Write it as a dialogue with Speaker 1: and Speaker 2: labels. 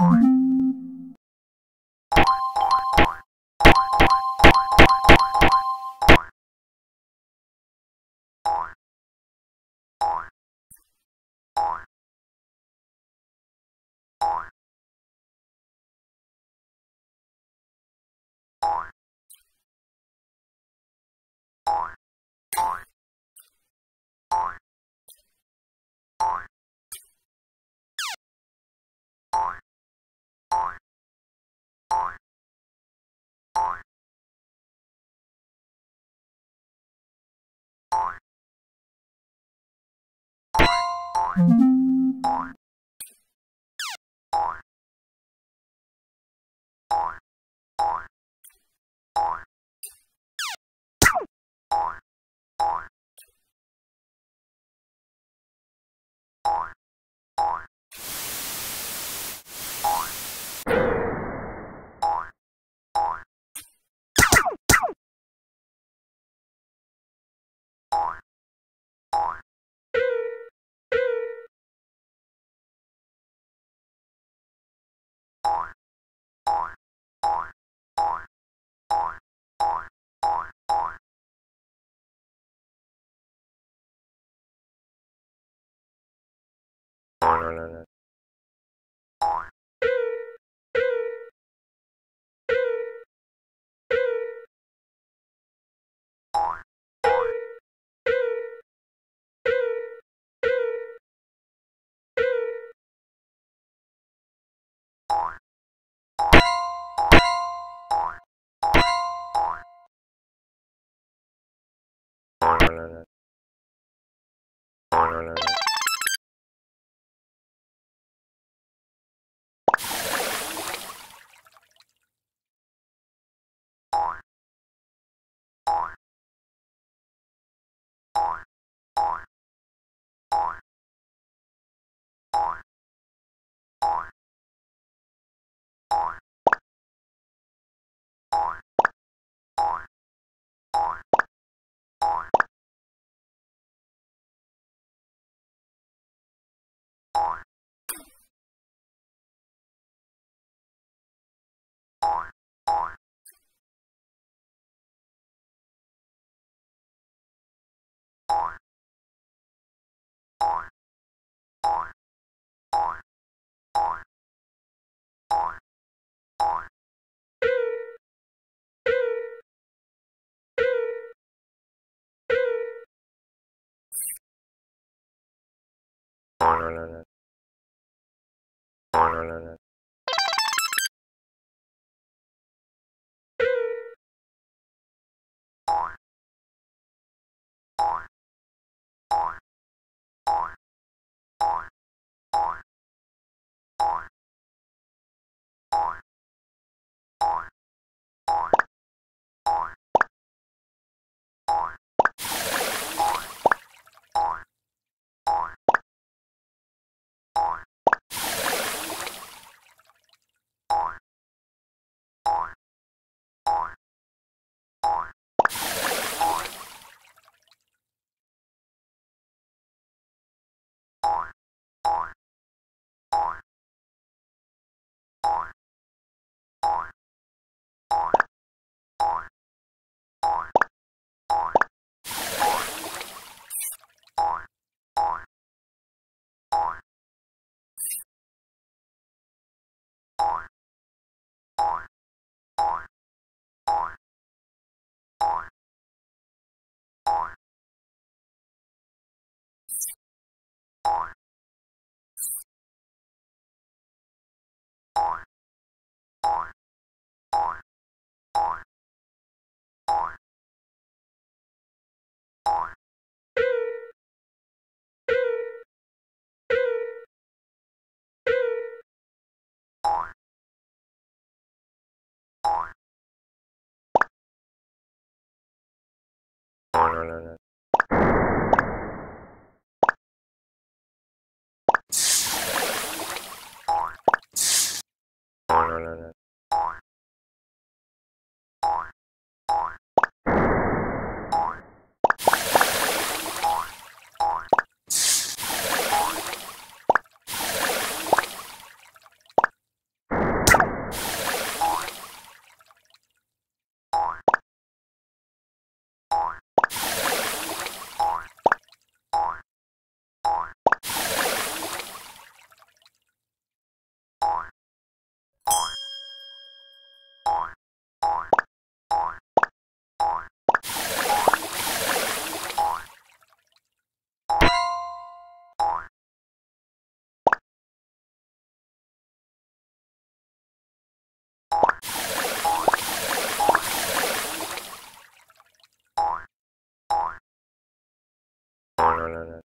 Speaker 1: Bye. Thank you. no, no, no. no, no, Honor, honor, honor. No, no, no. No, no, no, no.